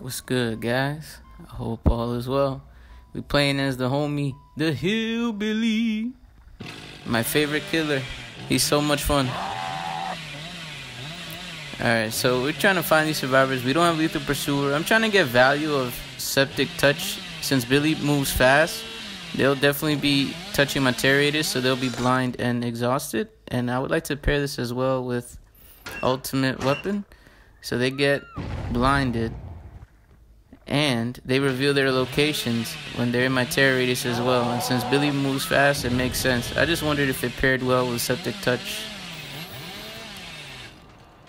What's good, guys? I hope all is well. We playing as the homie, the Hillbilly. My favorite killer. He's so much fun. Alright, so we're trying to find these survivors. We don't have Lethal Pursuer. I'm trying to get value of Septic Touch. Since Billy moves fast, they'll definitely be touching my terror radius, so they'll be blind and exhausted. And I would like to pair this as well with Ultimate Weapon. So they get blinded and they reveal their locations when they're in my terror radius as well. And since Billy moves fast, it makes sense. I just wondered if it paired well with Septic Touch.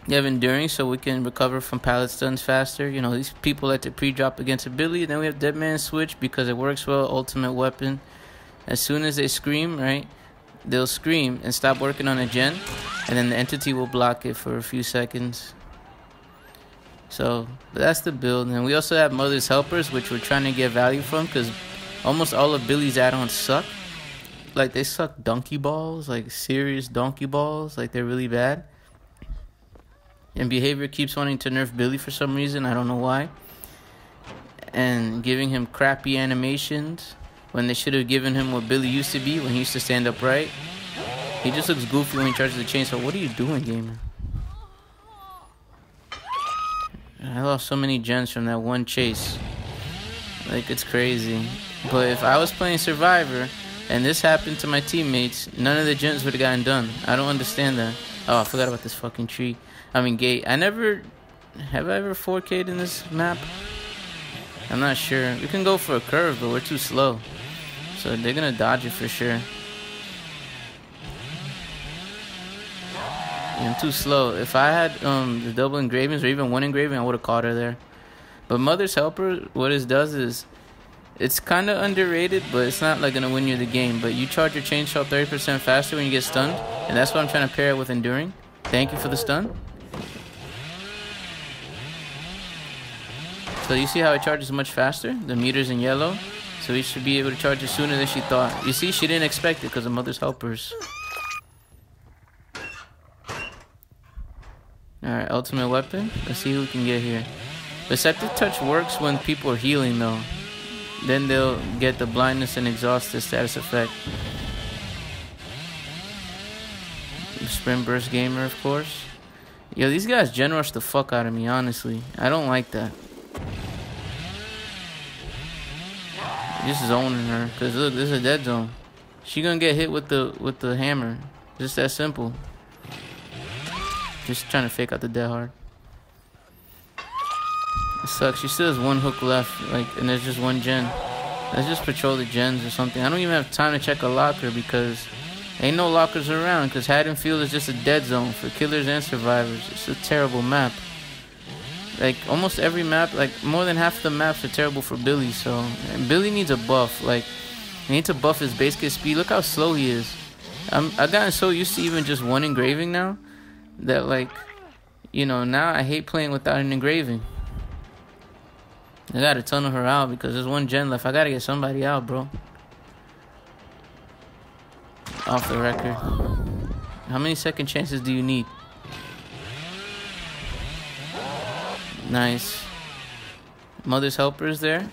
You have Enduring, so we can recover from pallet stuns faster. You know, these people like to pre-drop against a Billy. Then we have Dead Man Switch because it works well. Ultimate Weapon. As soon as they scream, right, they'll scream and stop working on a gen, and then the entity will block it for a few seconds. So that's the build. And we also have Mother's Helpers, which we're trying to get value from because almost all of Billy's add-ons suck. Like they suck donkey balls, like serious donkey balls. Like they're really bad. And behavior keeps wanting to nerf Billy for some reason. I don't know why. And giving him crappy animations when they should have given him what Billy used to be when he used to stand upright. He just looks goofy when he charges the chainsaw. What are you doing, gamer? I lost so many gens from that one chase. Like, it's crazy. But if I was playing Survivor and this happened to my teammates, none of the gens would have gotten done. I don't understand that. Oh, I forgot about this fucking tree. I mean, gate. I never. Have I ever 4K'd in this map? I'm not sure. We can go for a curve, but we're too slow. So they're gonna dodge it for sure. I'm too slow. If I had um the double engravings or even one engraving, I would have caught her there. But Mother's Helper, what it does is, it's kind of underrated, but it's not like gonna win you the game. But you charge your chainsaw 30% faster when you get stunned, and that's what I'm trying to pair it with Enduring. Thank you for the stun. So you see how it charges much faster? The meter's in yellow. So we should be able to charge it sooner than she thought. You see, she didn't expect it because of Mother's Helpers. Alright, ultimate weapon. Let's see who we can get here. Septic touch works when people are healing though. Then they'll get the blindness and exhausted status effect. Sprint burst gamer, of course. Yo, these guys gen rush the fuck out of me, honestly. I don't like that. Just zoning her, cause look, this is a dead zone. She gonna get hit with the with the hammer. Just that simple. Just trying to fake out the dead hard. It sucks. She still has one hook left, like, and there's just one gen. Let's just patrol the gens or something. I don't even have time to check a locker because ain't no lockers around. Because Haddonfield is just a dead zone for killers and survivors. It's a terrible map. Like almost every map, like more than half the maps are terrible for Billy. So Billy needs a buff. Like he needs to buff his base kit speed. Look how slow he is. I'm I've gotten so used to even just one engraving now that like you know now I hate playing without an engraving. I gotta tunnel her out because there's one gen left. I gotta get somebody out, bro. Off the record. How many second chances do you need? Nice. Mother's helper is there.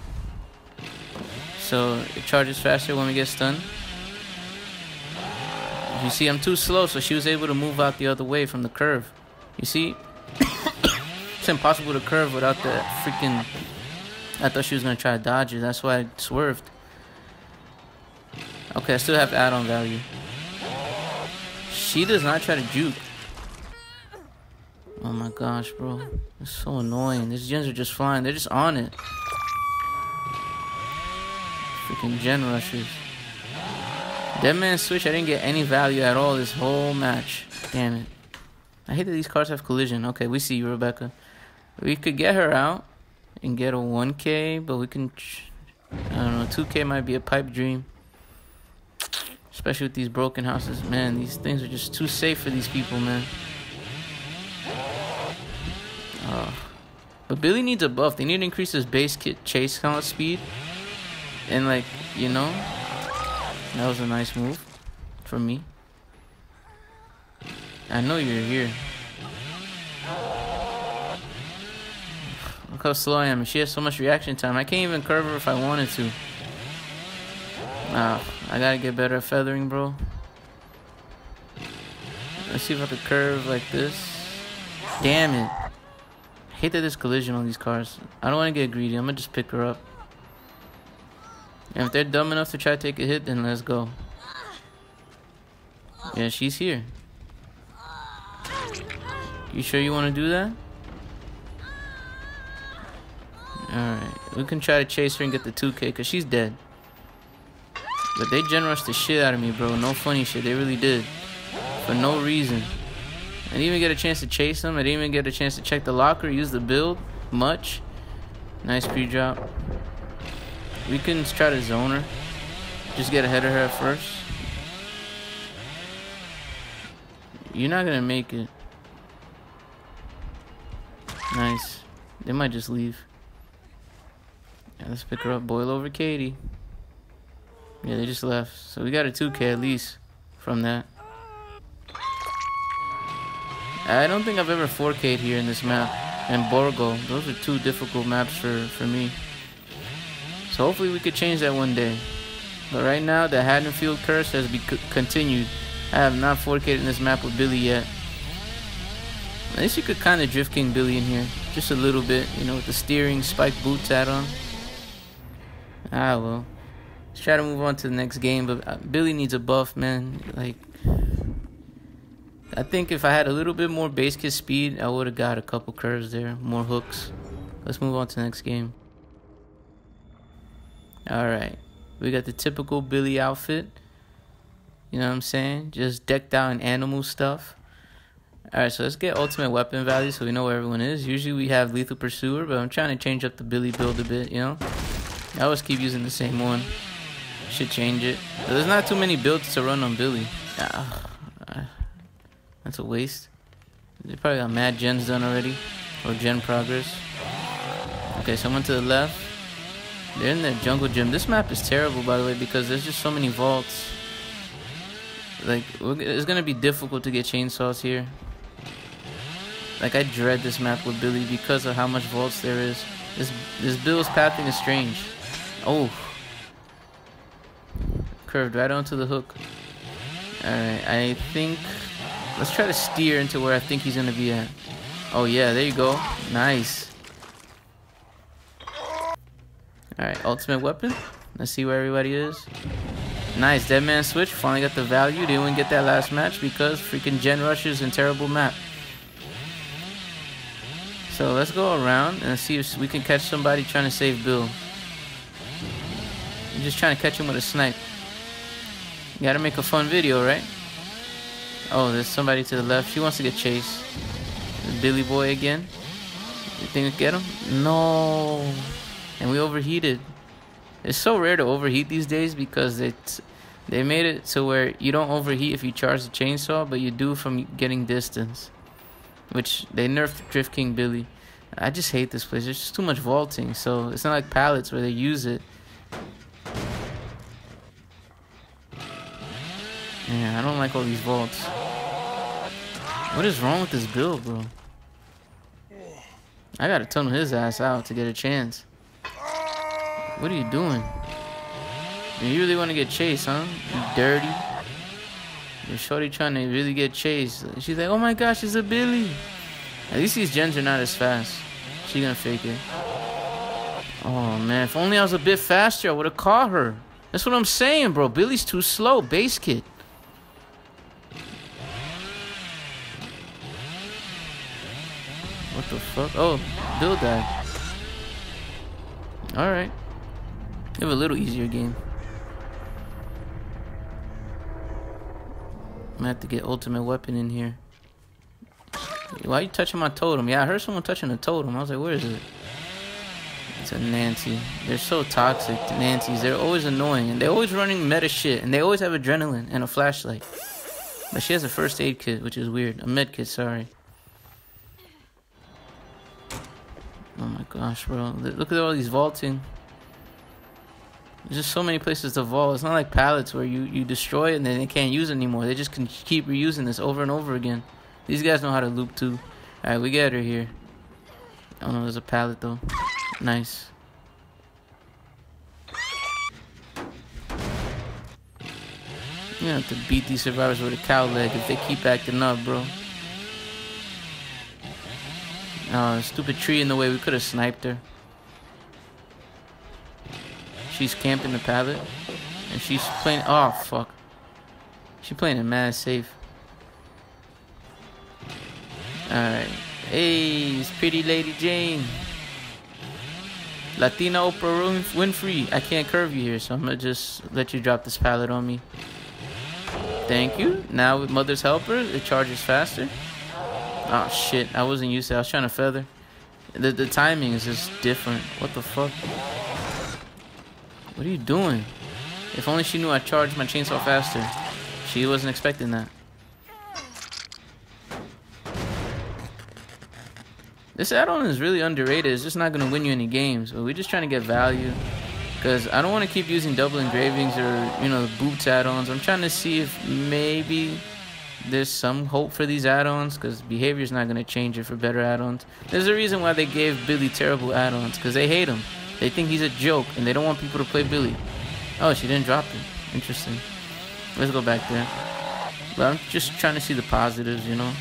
So it charges faster when we get stunned. You see, I'm too slow, so she was able to move out the other way from the curve. You see? it's impossible to curve without the freaking... I thought she was going to try to dodge it. That's why I swerved. Okay, I still have add-on value. She does not try to juke. Oh my gosh, bro. It's so annoying. These gens are just flying. They're just on it. Freaking gen rushers. Dead Man Switch, I didn't get any value at all this whole match. Damn it. I hate that these cards have collision. Okay, we see you, Rebecca. We could get her out and get a 1k, but we can... I don't know, 2k might be a pipe dream. Especially with these broken houses. Man, these things are just too safe for these people, man. Uh, but Billy needs a buff. They need to increase his base kit chase count speed. And like, you know, that was a nice move for me. I know you're here. Look how slow I am. She has so much reaction time. I can't even curve her if I wanted to. Ah, I gotta get better at feathering, bro. Let's see if I can curve like this. Damn it. I hate that there's collision on these cars. I don't want to get greedy. I'm gonna just pick her up. And if they're dumb enough to try to take a hit, then let's go. Yeah, she's here. You sure you want to do that? Alright, we can try to chase her and get the 2k because she's dead. But they gen rushed the shit out of me, bro. No funny shit. They really did. For no reason. I didn't even get a chance to chase them. I didn't even get a chance to check the locker, use the build much. Nice pre-drop. We can try to zone her. Just get ahead of her at first. You're not gonna make it. Nice. They might just leave. Yeah, let's pick her up. Boil over Katie. Yeah, they just left. So we got a 2k at least from that. I don't think I've ever 4K'd here in this map. And Borgo. Those are two difficult maps for, for me. So hopefully we could change that one day. But right now, the Haddonfield curse has be continued. I have not 4K'd in this map with Billy yet. At least you could kind of Drift King Billy in here. Just a little bit, you know, with the steering spike boots add on. Ah, well. Let's try to move on to the next game. But uh, Billy needs a buff, man. Like, I think if I had a little bit more base kit speed, I would have got a couple curves there, more hooks. Let's move on to the next game. Alright. We got the typical Billy outfit. You know what I'm saying? Just decked out in animal stuff. Alright, so let's get ultimate weapon value so we know where everyone is. Usually we have lethal pursuer, but I'm trying to change up the Billy build a bit, you know? I always keep using the same one. Should change it. But there's not too many builds to run on Billy. Ah, that's a waste. They probably got mad gens done already. Or gen progress. Okay, someone to the left. They're in the jungle gym. This map is terrible, by the way, because there's just so many vaults. Like, it's gonna be difficult to get chainsaws here. Like, I dread this map with Billy because of how much vaults there is. This, this Bill's pathing is strange. Oh. Curved right onto the hook. Alright, I think... Let's try to steer into where I think he's gonna be at. Oh yeah, there you go. Nice. Alright, ultimate weapon. Let's see where everybody is. Nice, dead man switch. Finally got the value. Didn't get that last match because freaking gen rushes and terrible map. So let's go around and see if we can catch somebody trying to save Bill. I'm just trying to catch him with a snipe. You gotta make a fun video, right? Oh, there's somebody to the left. She wants to get chased. Billy boy again. You think we get him? No. And we overheated. It's so rare to overheat these days because it's they made it to where you don't overheat if you charge the chainsaw, but you do from getting distance. Which they nerfed Drift King Billy. I just hate this place. There's just too much vaulting, so it's not like pallets where they use it. Yeah, I don't like all these vaults. What is wrong with this build, bro? I gotta tunnel his ass out to get a chance. What are you doing? You really want to get chased, huh? You dirty. Shorty trying to really get chased. She's like, oh my gosh, it's a Billy. At least these gens are not as fast. She gonna fake it. Oh man, if only I was a bit faster, I would have caught her. That's what I'm saying, bro. Billy's too slow. Base kit. What the fuck? Oh, Bill died. Alright. You have a little easier game. I'm gonna have to get ultimate weapon in here. Why are you touching my totem? Yeah, I heard someone touching a totem. I was like, where is it? It's a Nancy. They're so toxic, the Nancy's. They're always annoying. And they're always running meta shit. And they always have adrenaline and a flashlight. But she has a first aid kit, which is weird. A med kit, sorry. Oh my gosh, bro. Look at all these vaulting. There's just so many places to vault. It's not like pallets where you, you destroy it and then they can't use it anymore. They just can keep reusing this over and over again. These guys know how to loop too. Alright, we get her here. Oh no, there's a pallet though. Nice. You have to beat these survivors with a cow leg if they keep acting up, bro. Oh, stupid tree in the way. We could have sniped her. She's camping the pallet. And she's playing... Oh, fuck. She's playing a mad safe. Alright. Hey, it's pretty Lady Jane. Latina Oprah Winfrey. I can't curve you here, so I'm gonna just let you drop this pallet on me. Thank you. Now with Mother's Helper, it charges faster. Oh shit, I wasn't used to it. I was trying to feather. The, the timing is just different. What the fuck? What are you doing? If only she knew I charged my chainsaw faster. She wasn't expecting that. This add-on is really underrated. It's just not going to win you any games. But we're just trying to get value. Because I don't want to keep using double engravings or, you know, boots add-ons. I'm trying to see if maybe there's some hope for these add-ons. Because behavior is not going to change it for better add-ons. There's a reason why they gave Billy terrible add-ons. Because they hate him. They think he's a joke. And they don't want people to play Billy. Oh, she didn't drop him. Interesting. Let's go back there. But I'm just trying to see the positives, you know.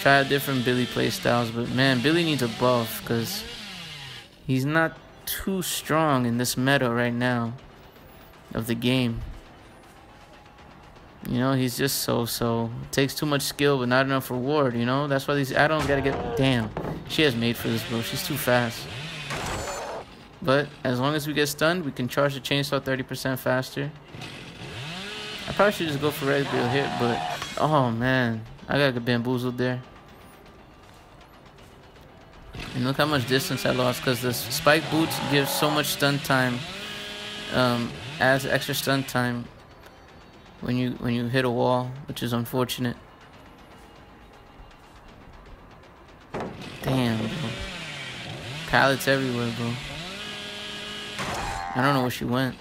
Try different Billy playstyles, but man, Billy needs a buff because he's not too strong in this meta right now of the game. You know, he's just so-so. Takes too much skill, but not enough reward, you know? That's why these add-ons gotta get... Damn. She has made for this, bro. She's too fast. But as long as we get stunned, we can charge the chainsaw 30% faster. I probably should just go for red bill hit, but... Oh, man. I got bamboozled there. And look how much distance I lost because the spike boots give so much stun time. Um, adds extra stun time when you when you hit a wall, which is unfortunate. Damn, bro. Pallets everywhere, bro. I don't know where she went.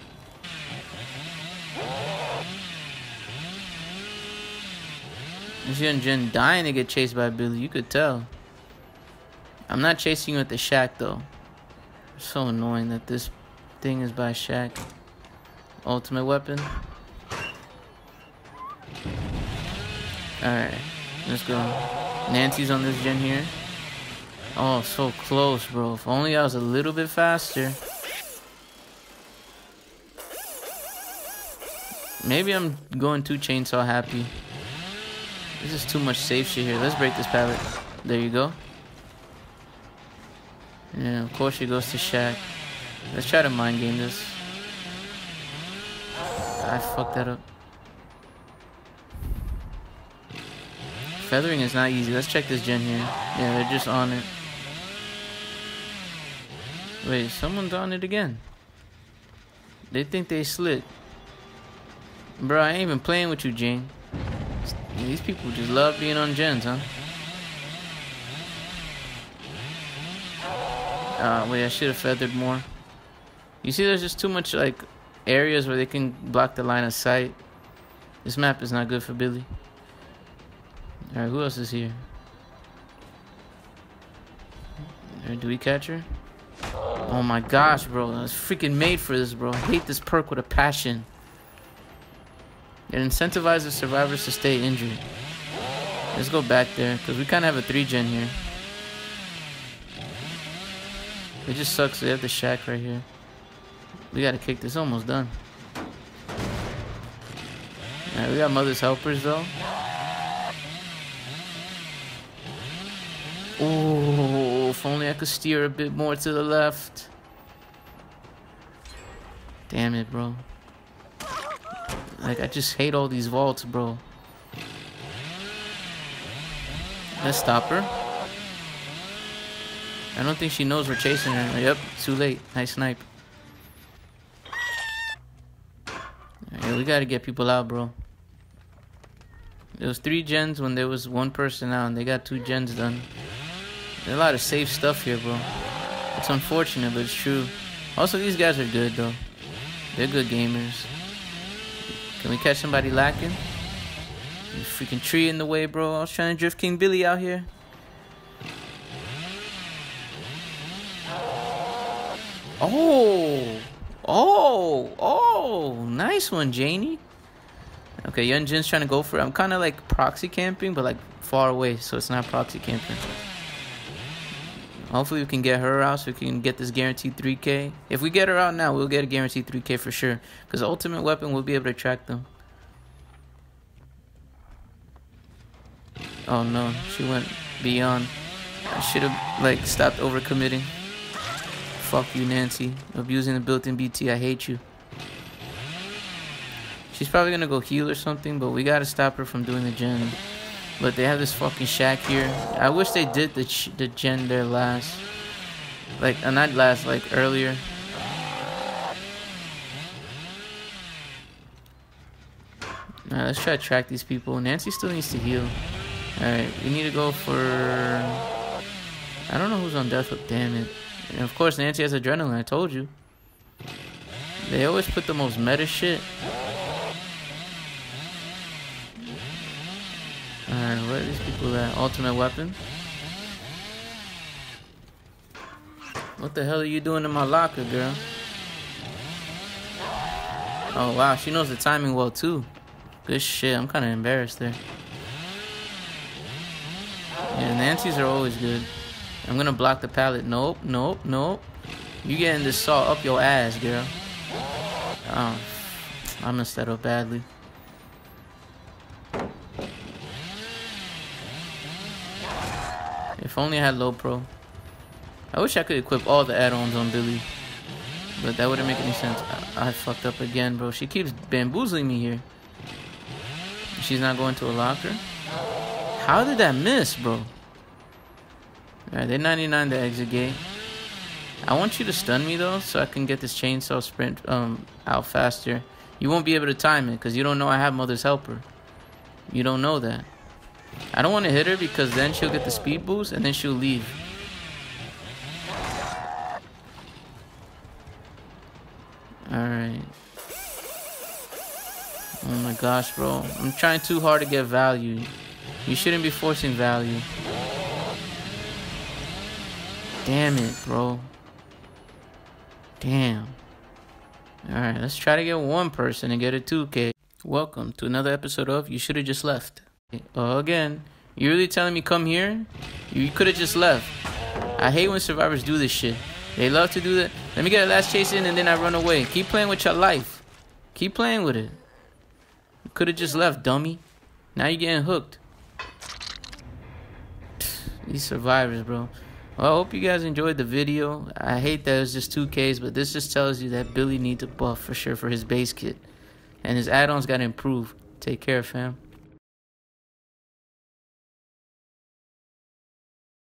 She and Jen dying to get chased by Billy, you could tell. I'm not chasing you at the shack though. It's so annoying that this thing is by shack. Ultimate weapon. Alright, let's go. Nancy's on this gen here. Oh, so close, bro. If only I was a little bit faster. Maybe I'm going too chainsaw happy. This is too much safe shit here. Let's break this pallet. There you go. Yeah, of course she goes to Shack. Let's try to mind game this. I fucked that up. Feathering is not easy. Let's check this gen here. Yeah, they're just on it. Wait, someone's on it again. They think they slid. Bro, I ain't even playing with you, Jane. These people just love being on gens, huh? Uh, wait, I should have feathered more. You see, there's just too much, like, areas where they can block the line of sight. This map is not good for Billy. Alright, who else is here? Do we catch her? Oh my gosh, bro. I was freaking made for this, bro. I hate this perk with a passion. It incentivizes survivors to stay injured. Let's go back there, because we kind of have a 3-gen here. It just sucks. They have the shack right here. We gotta kick this. Almost done. Alright, we got mother's helpers though. Oh, if only I could steer a bit more to the left. Damn it, bro. Like, I just hate all these vaults, bro. Let's stop her. I don't think she knows we're chasing her. Yep, too late. Nice snipe. Yeah, we gotta get people out, bro. There was three gens when there was one person out, and they got two gens done. There's a lot of safe stuff here, bro. It's unfortunate, but it's true. Also, these guys are good, though. They're good gamers. Can we catch somebody lacking? Freaking tree in the way, bro. I was trying to drift King Billy out here. Oh! Oh! Oh! Nice one, Janie. Okay, Yun-Jin's trying to go for it. I'm kind of like proxy camping, but like far away, so it's not proxy camping. Hopefully we can get her out so we can get this guaranteed 3k. If we get her out now, we'll get a guaranteed 3k for sure. Because ultimate weapon will be able to track them. Oh no, she went beyond. I should have like stopped overcommitting. Fuck you, Nancy. Abusing the built-in BT. I hate you. She's probably gonna go heal or something, but we gotta stop her from doing the gen. But they have this fucking shack here. I wish they did the the gen there last. Like, uh, not last, like earlier. Alright, let's try to track these people. Nancy still needs to heal. Alright, we need to go for... I don't know who's on death hook, damn it. And of course, Nancy has adrenaline, I told you. They always put the most meta shit. Where are these people that Ultimate weapon? What the hell are you doing in my locker, girl? Oh wow, she knows the timing well too. Good shit, I'm kinda embarrassed there. Yeah, Nancy's are always good. I'm gonna block the pallet. Nope, nope, nope. You getting this saw up your ass, girl. Oh, I messed that up badly. If only I had low pro. I wish I could equip all the add-ons on Billy. But that wouldn't make any sense. I, I, fucked up again, bro. She keeps bamboozling me here. She's not going to a locker? How did that miss, bro? Alright, they 99 the exit gate. I want you to stun me, though, so I can get this chainsaw sprint um out faster. You won't be able to time it, because you don't know I have Mother's Helper. You don't know that. I don't want to hit her because then she'll get the speed boost and then she'll leave. Alright. Oh my gosh, bro. I'm trying too hard to get value. You shouldn't be forcing value. Damn it, bro. Damn. Alright, let's try to get one person and get a 2k. Welcome to another episode of You Should Have Just Left. Oh, again. You really telling me come here? You could have just left. I hate when survivors do this shit. They love to do that. Let me get a last chase in and then I run away. Keep playing with your life. Keep playing with it. You could have just left, dummy. Now you're getting hooked. These survivors, bro. Well, I hope you guys enjoyed the video. I hate that it was just 2Ks, but this just tells you that Billy needs a buff for sure for his base kit. And his add-ons got to improve. Take care, fam.